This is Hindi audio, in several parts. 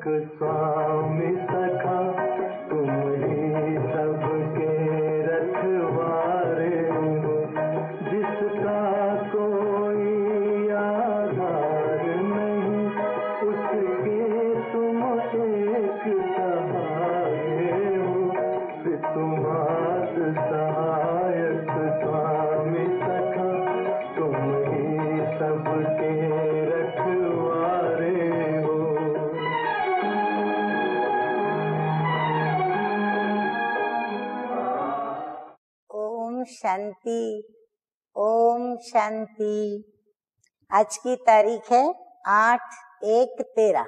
सहायक स्वामी सखा तुम ही सबके रखवारे हो जिसका कोई आधार नहीं, उसके तुम एक सहारे हो। तुम्हार सहायक स्वामी सखा तुम ही सबके रखवारे शांति। ओम शांति। आज की तारीख है आठ एक तेरह।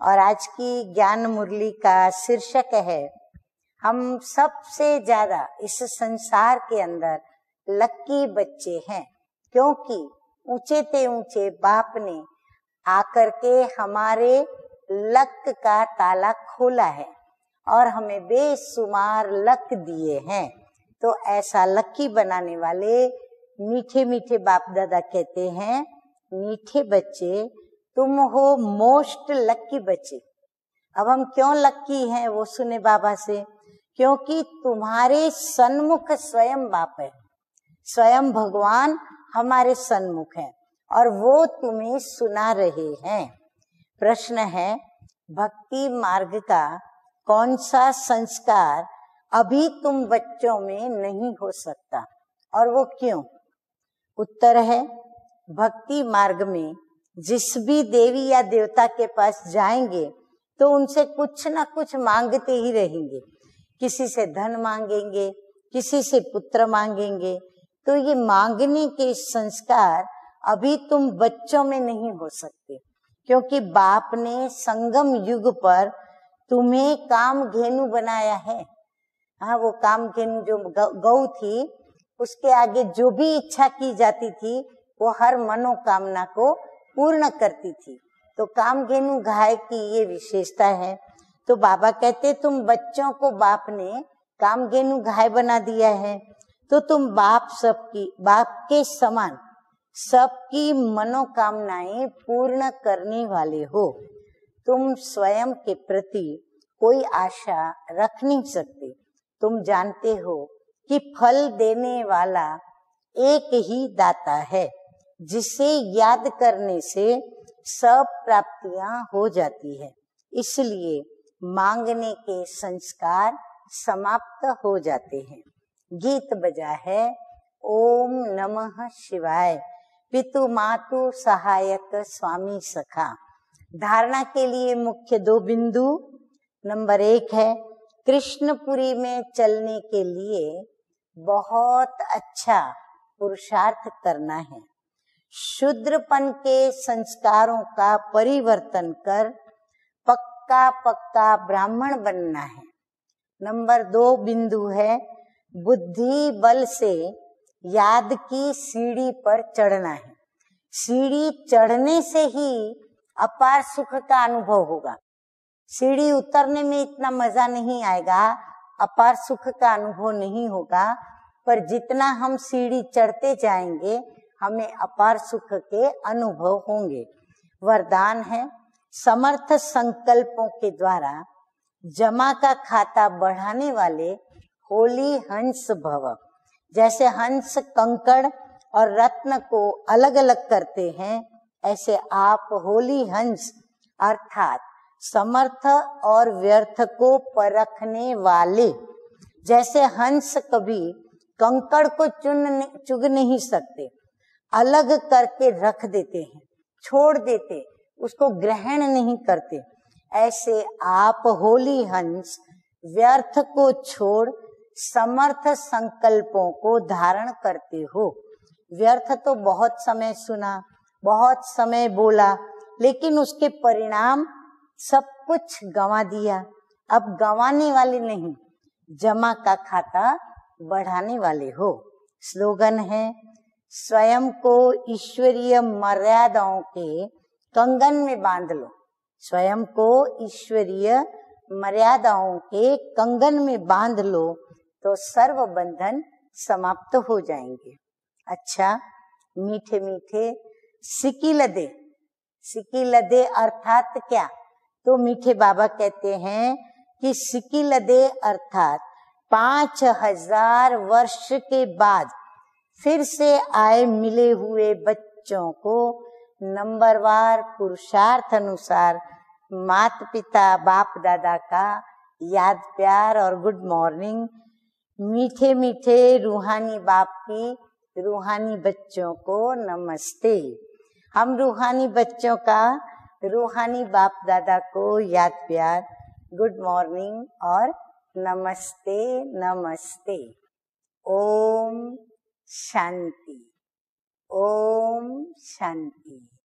और आज की ज्ञान मुरली का शीर्षक है, हम सबसे ज़्यादा इस संसार के अंदर लक्की बच्चे हैं, क्योंकि ऊँचे ते ऊँचे बाप ने आकर के हमारे लक का ताला खोला है और हमें बेसुमार लक दिए हैं। तो ऐसा लक्की बनाने वाले मीठे मीठे बाप दादा कहते हैं, मीठे बच्चे, तुम हो मोस्ट लक्की बच्चे। अब हम क्यों लक्की हैं वो सुने बाबा से? क्योंकि तुम्हारे सन्मुख स्वयं बाप है। स्वयं भगवान हमारे सन्मुख है और वो तुम्हें सुना रहे हैं। प्रश्न है, भक्ति मार्ग का कौन सा संस्कार अभी तुम बच्चों में नहीं हो सकता। और वो क्यों? उत्तर है, भक्ति मार्ग में जिस भी देवी या देवता के पास जाएँगे तो उनसे कुछ ना कुछ मांगते ही रहेंगे। किसी से धन मांगेंगे, किसी से पुत्र मांगेंगे। तो ये मांगने के संस्कार अभी तुम बच्चों में नहीं हो सकते, क्योंकि बाप ने संगम युग पर तुम्हें काम घेनु बनाया है। हाँ वो काम घेनु जो गौ थी, उसके आगे जो भी इच्छा की जाती थी, वो हर मनोकामना को पूर्ण करती थी। तो कामधेनु गाय की ये विशेषता है। तो बाबा कहते, तुम बच्चों को बाप ने कामधेनु गाय बना दिया है। तो तुम बाप सबकी, बाप के समान सबकी मनोकामनाएँ पूर्ण करने वाले हो। तुम स्वयं के प्रति कोई आशा रख नहीं सकते। तुम जानते हो कि फल देने वाला एक ही दाता है, जिसे याद करने से सब प्राप्तियाँ हो जाती है। इसलिए मांगने के संस्कार समाप्त हो जाते हैं। गीत बजा है, ओम नमः शिवाय। पितु मातु सहायक स्वामी सखा। धारणा के लिए मुख्य दो बिंदु। नंबर एक है कृष्णपुरी में चलने के लिए बहुत अच्छा पुरुषार्थ करना है। शूद्रपन के संस्कारों का परिवर्तन कर पक्का पक्का ब्राह्मण बनना है। नंबर दो बिंदु है बुद्धि बल से याद की सीढ़ी पर चढ़ना है। सीढ़ी चढ़ने से ही अपार सुख का अनुभव होगा। सीढ़ी उतरने में इतना मज़ा नहीं आएगा, अपार सुख का अनुभव नहीं होगा, पर जितना हम सीढ़ी चढ़ते जाएँगे, हमें अपार सुख के अनुभव होंगे। वरदान है, समर्थ संकल्पों के द्वारा जमा का खाता बढ़ाने वाले होली हंस भव। जैसे हंस कंकड़ और रत्न को अलग अलग करते हैं, ऐसे आप होली हंस, अर्थात समर्थ और व्यर्थ को परखने वाले। जैसे हंस कभी कंकड़ को चुन चुग नहीं सकते। अलग करके रख देते हैं, छोड़ देते, उसको ग्रहण नहीं करते। ऐसे आप होली हंस, व्यर्थ को छोड़, समर्थ संकल्पों को धारण करते हो। व्यर्थ तो बहुत समय सुना, बहुत समय बोला, लेकिन उसके परिणाम सब कुछ गंवा दिया। अब गंवाने वाले नहीं, जमा का खाता बढ़ाने वाले हो। स्लोगन है, स्वयं को ईश्वरीय मर्यादाओं के कंगन में बाँध लो। स्वयं को ईश्वरीय मर्यादाओं के कंगन में बाँध लो तो सर्व बंधन समाप्त हो जाएँगे। अच्छा मीठे मीठे सिकिल दे सिकी लदे अर्थात क्या? तो मीठे बाबा कहते हैं कि सिकी लदे अर्थात पाँच हज़ार वर्ष के बाद फिर से आए मिले हुए बच्चों को नंबरवार पुरुषार्थ अनुसार माता पिता बाप दादा का याद प्यार और गुड मॉर्निंग, मीठे मीठे रूहानी बाप की रूहानी बच्चों को नमस्ते। हम रूहानी बच्चों का रूहानी बाप दादा को याद प्यार। गुड मॉर्निंग और नमस्ते नमस्ते। ओम शांति ओम शांति।